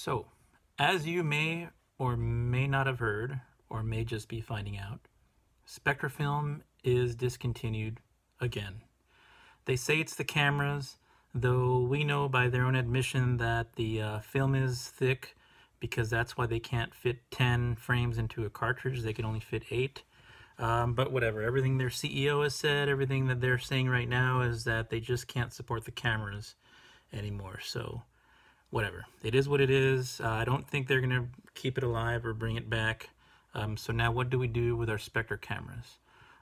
So, as you may or may not have heard, or may just be finding out, Spectrafilm is discontinued again. They say it's the cameras, though we know by their own admission that the uh, film is thick because that's why they can't fit 10 frames into a cartridge. They can only fit 8. Um, but whatever, everything their CEO has said, everything that they're saying right now is that they just can't support the cameras anymore. So, whatever. It is what it is. Uh, I don't think they're going to keep it alive or bring it back. Um, so now what do we do with our Spectra cameras?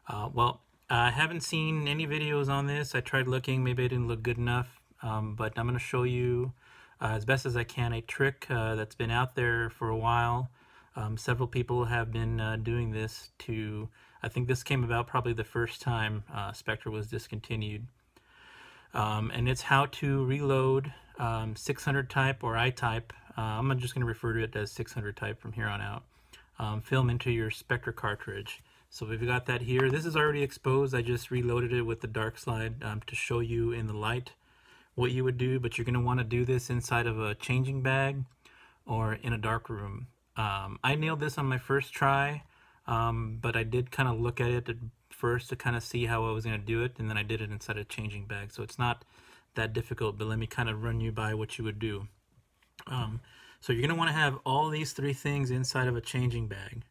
Uh, well, I haven't seen any videos on this. I tried looking, maybe I didn't look good enough, um, but I'm going to show you uh, as best as I can a trick uh, that's been out there for a while. Um, several people have been uh, doing this to, I think this came about probably the first time uh, Spectra was discontinued. Um, and it's how to reload um, 600 type or I-type. Uh, I'm just going to refer to it as 600 type from here on out. Um, film into your Spectra cartridge. So we've got that here. This is already exposed. I just reloaded it with the dark slide um, to show you in the light what you would do, but you're going to want to do this inside of a changing bag or in a dark room. Um, I nailed this on my first try, um, but I did kind of look at it at first to kind of see how I was going to do it, and then I did it inside a changing bag. So it's not that difficult, but let me kind of run you by what you would do. Um, so you're going to want to have all these three things inside of a changing bag,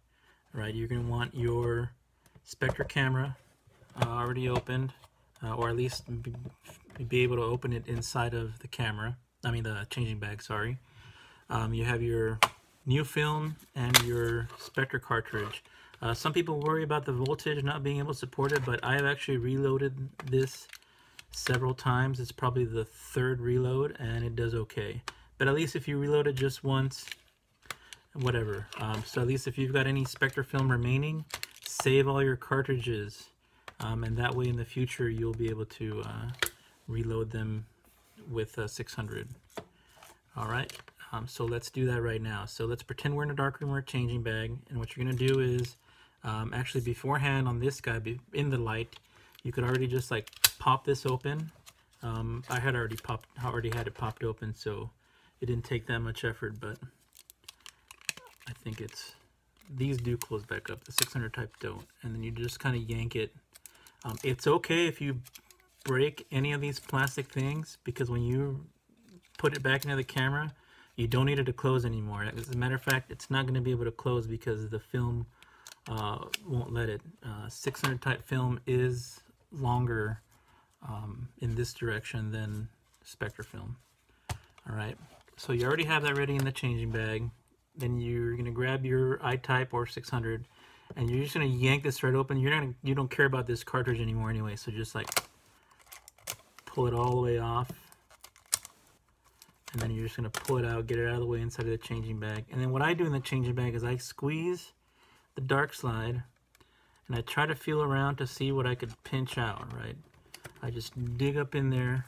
right? You're going to want your Spectra camera uh, already opened, uh, or at least be, able to open it inside of the camera. I mean the changing bag, sorry. Um, you have your new film and your Spectra cartridge. Uh, some people worry about the voltage not being able to support it, but I have actually reloaded this several times. It's probably the third reload, and it does okay. But at least if you reload it just once, whatever. Um, so at least if you've got any Spectra film remaining, save all your cartridges um, and that way in the future you'll be able to uh, reload them with uh, 600 all right um, so let's do that right now so let's pretend we're in a darkroom or a changing bag and what you're gonna do is um, actually beforehand on this guy be in the light you could already just like pop this open um, I had already popped already had it popped open so it didn't take that much effort but I think it's these do close back up the 600 type don't and then you just kind of yank it um, it's okay if you break any of these plastic things because when you put it back into the camera, you don't need it to close anymore. As a matter of fact, it's not going to be able to close because the film uh, won't let it. Uh, 600 type film is longer um, in this direction than Spectra film. All right, so you already have that ready in the changing bag. Then you're going to grab your I-type or 600 and you're just gonna yank this right open. You're not you don't care about this cartridge anymore anyway, so just like pull it all the way off. And then you're just gonna pull it out, get it out of the way inside of the changing bag. And then what I do in the changing bag is I squeeze the dark slide and I try to feel around to see what I could pinch out, right? I just dig up in there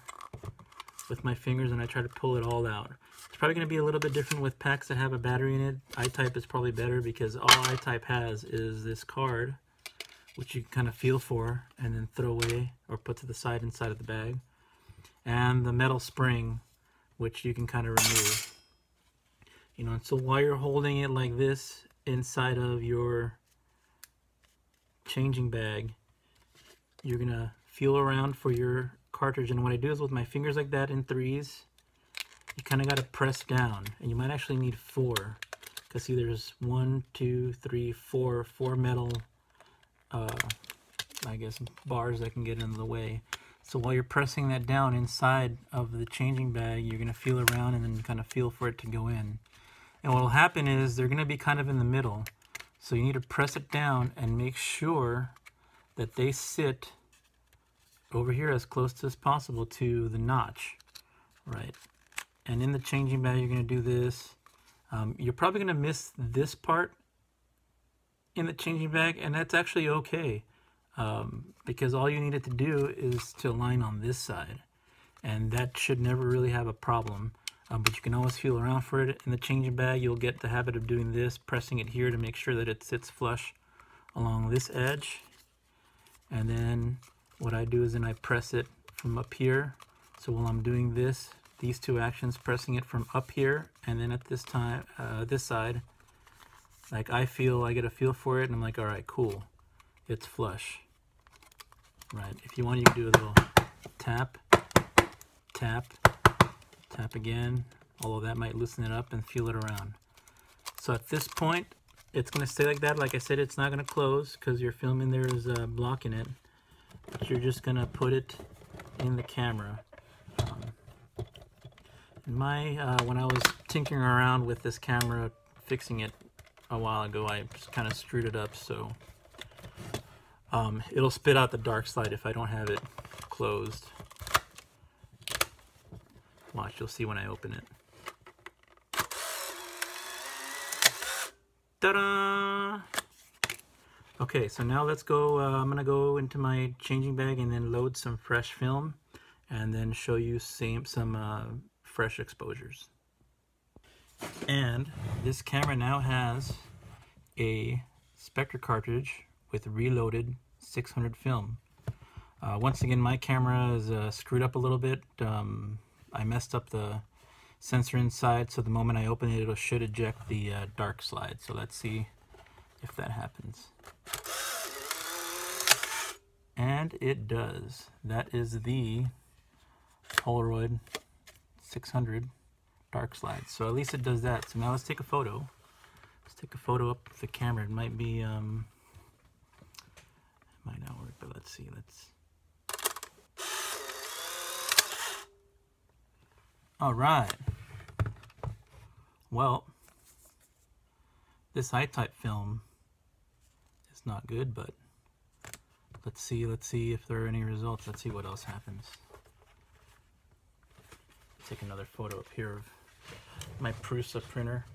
with my fingers and I try to pull it all out. It's probably going to be a little bit different with packs that have a battery in it. I-Type is probably better because all I-Type has is this card, which you can kind of feel for and then throw away or put to the side inside of the bag. And the metal spring, which you can kind of remove. You know, and so while you're holding it like this inside of your changing bag, you're going to feel around for your cartridge. And what I do is with my fingers like that in threes, you kind of got to press down. And you might actually need four because see there's one two three four four metal uh, I guess bars that can get in the way. So while you're pressing that down inside of the changing bag you're gonna feel around and then kind of feel for it to go in. And what will happen is they're gonna be kind of in the middle. So you need to press it down and make sure that they sit over here as close as possible to the notch right and in the changing bag, you're going to do this. Um, you're probably going to miss this part in the changing bag, and that's actually okay. Um, because all you needed to do is to align on this side. And that should never really have a problem. Um, but you can always feel around for it. In the changing bag, you'll get the habit of doing this, pressing it here to make sure that it sits flush along this edge. And then what I do is then I press it from up here. So while I'm doing this, these two actions, pressing it from up here and then at this time, uh, this side, like I feel, I get a feel for it and I'm like, all right, cool, it's flush. Right, if you want, you can do a little tap, tap, tap again, although that might loosen it up and feel it around. So at this point, it's going to stay like that. Like I said, it's not going to close because your film in there is uh, blocking it. But you're just going to put it in the camera. Um, my uh, when I was tinkering around with this camera, fixing it a while ago, I just kind of screwed it up so um, it'll spit out the dark slide if I don't have it closed. Watch, you'll see when I open it. Ta-da! Okay, so now let's go, uh, I'm to go into my changing bag and then load some fresh film and then show you same, some uh, fresh exposures. And this camera now has a Spectra cartridge with reloaded 600 film. Uh, once again, my camera is uh, screwed up a little bit. Um, I messed up the sensor inside, so the moment I open it, it should eject the uh, dark slide. So let's see if that happens. And it does. That is the Polaroid 600 dark slide. So at least it does that. So now let's take a photo. Let's take a photo up with the camera. It might be, um, it might not work, but let's see. Let's. All right. Well, this I-type film not good, but let's see. Let's see if there are any results. Let's see what else happens. Take another photo up here of my Prusa printer.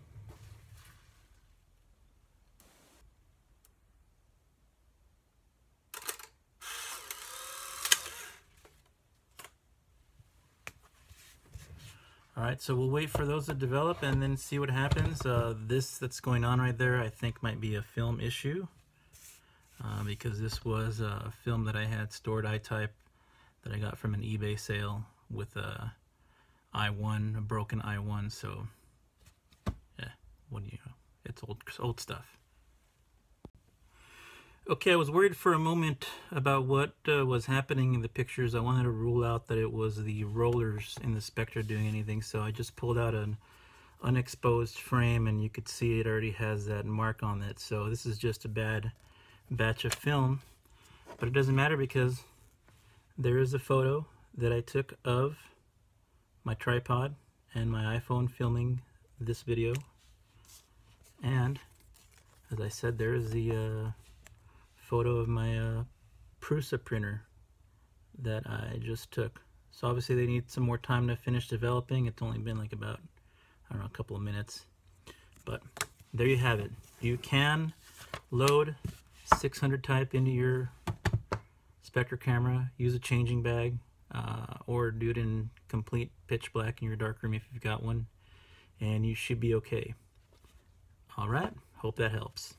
All right, so we'll wait for those to develop and then see what happens. Uh, this that's going on right there, I think might be a film issue uh, because this was a film that I had stored I-type that I got from an eBay sale with a i1, a broken i1. So, yeah, what do you know? It's old, old stuff. Okay, I was worried for a moment about what uh, was happening in the pictures. I wanted to rule out that it was the rollers in the Spectra doing anything, so I just pulled out an unexposed frame and you could see it already has that mark on it. So this is just a bad batch of film, but it doesn't matter because there is a photo that I took of my tripod and my iPhone filming this video. And as I said, there is the uh, photo of my uh, Prusa printer that I just took. So obviously they need some more time to finish developing. It's only been like about, I don't know, a couple of minutes. But there you have it. You can load 600 type into your Spectra camera, use a changing bag, uh, or do it in complete pitch black in your darkroom if you've got one, and you should be okay. All right, hope that helps.